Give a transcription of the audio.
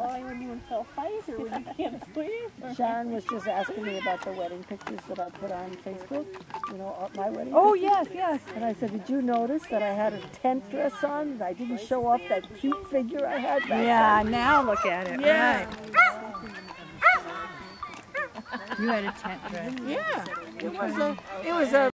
fly when you feel Pfizer when you can't sleep. Sharon was just asking me about the wedding pictures that I put on Facebook. You know, my wedding. Oh pictures. yes, yes. And I said, did you notice that I had a tent dress on? That I didn't show off that cute figure I had Yeah, now look at it. Yeah. Right. You had a tent dress. Yeah, it was a, it was a